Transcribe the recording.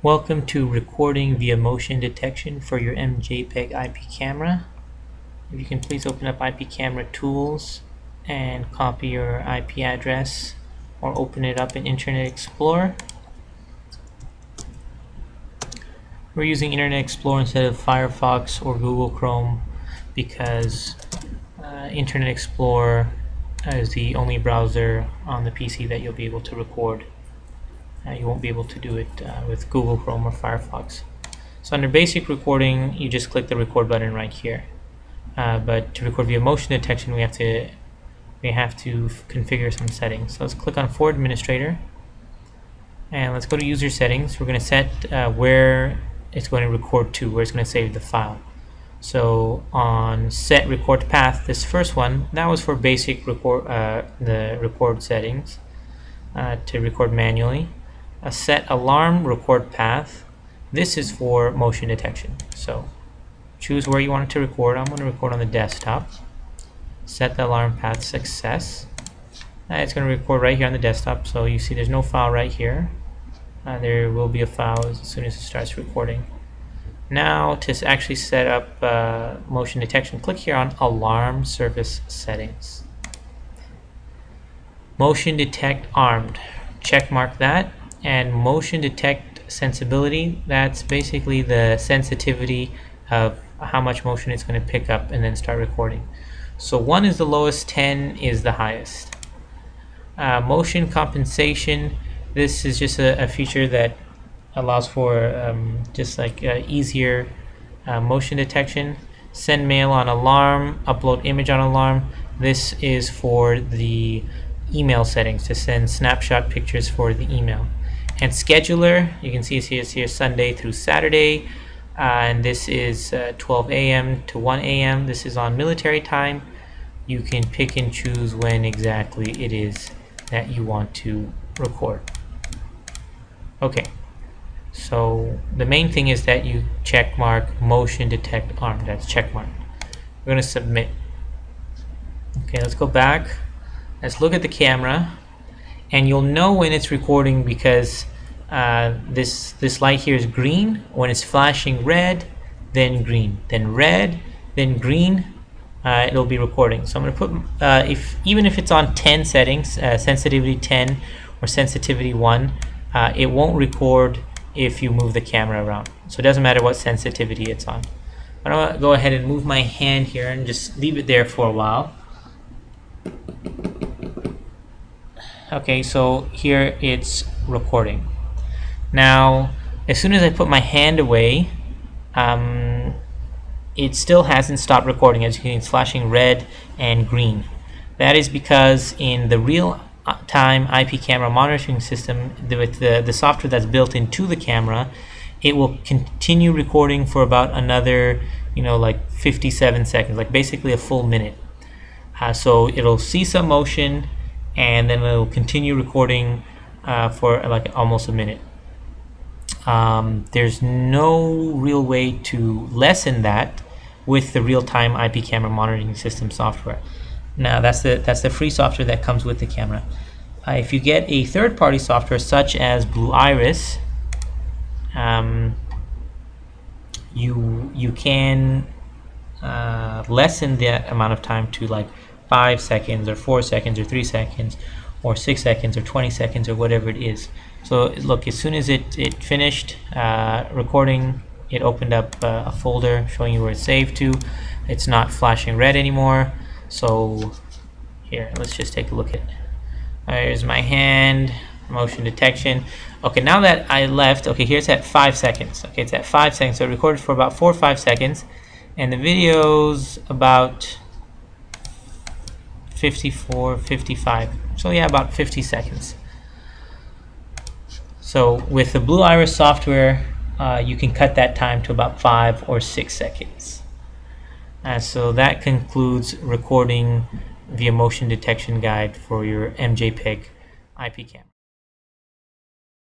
Welcome to recording via motion detection for your MJPEG IP camera. If you can please open up IP camera tools and copy your IP address or open it up in Internet Explorer. We're using Internet Explorer instead of Firefox or Google Chrome because uh, Internet Explorer is the only browser on the PC that you'll be able to record. Uh, you won't be able to do it uh, with Google Chrome or Firefox. So under basic recording, you just click the record button right here. Uh, but to record via motion detection, we have to we have to configure some settings. So let's click on For Administrator, and let's go to User Settings. We're going to set uh, where it's going to record to, where it's going to save the file. So on Set Record Path, this first one, that was for basic record uh, the record settings uh, to record manually a set alarm record path. This is for motion detection. So choose where you want it to record. I'm going to record on the desktop. Set the alarm path success. It's going to record right here on the desktop. So you see there's no file right here. Uh, there will be a file as soon as it starts recording. Now to actually set up uh, motion detection, click here on Alarm Service Settings. Motion Detect Armed. Check mark that and motion detect sensibility that's basically the sensitivity of how much motion it's going to pick up and then start recording. So 1 is the lowest 10 is the highest. Uh, motion compensation this is just a, a feature that allows for um, just like uh, easier uh, motion detection. Send mail on alarm upload image on alarm. This is for the email settings to send snapshot pictures for the email and scheduler. You can see it's here, it's here Sunday through Saturday uh, and this is uh, 12 a.m. to 1 a.m. this is on military time. You can pick and choose when exactly it is that you want to record. Okay. So the main thing is that you check mark motion detect arm. That's check mark. We're going to submit. Okay let's go back. Let's look at the camera and you'll know when it's recording because uh, this this light here is green. When it's flashing red then green. Then red then green uh, it'll be recording. So I'm gonna put uh, if even if it's on 10 settings uh, sensitivity 10 or sensitivity 1 uh, it won't record if you move the camera around. So it doesn't matter what sensitivity it's on. I'm gonna go ahead and move my hand here and just leave it there for a while okay so here it's recording. Now as soon as I put my hand away um, it still hasn't stopped recording. As you can see it's flashing red and green. That is because in the real time IP camera monitoring system with the, the software that's built into the camera it will continue recording for about another you know like 57 seconds like basically a full minute. Uh, so it'll see some motion and then it'll continue recording uh, for like almost a minute. Um, there's no real way to lessen that with the real-time IP camera monitoring system software. Now that's the that's the free software that comes with the camera. Uh, if you get a third-party software such as Blue Iris, um, you you can uh, lessen the amount of time to like 5 seconds or 4 seconds or 3 seconds or 6 seconds or 20 seconds or whatever it is. So look, as soon as it, it finished uh, recording, it opened up uh, a folder showing you where it's saved to. It's not flashing red anymore. So here, let's just take a look at Here's my hand, motion detection. Okay, now that I left, okay, here's at 5 seconds. Okay, it's at 5 seconds. So it recorded for about 4 or 5 seconds. And the video's about 54, 55. So yeah, about 50 seconds. So with the Blue Iris software, uh, you can cut that time to about five or six seconds. And so that concludes recording via motion detection guide for your MJPEG IP cam.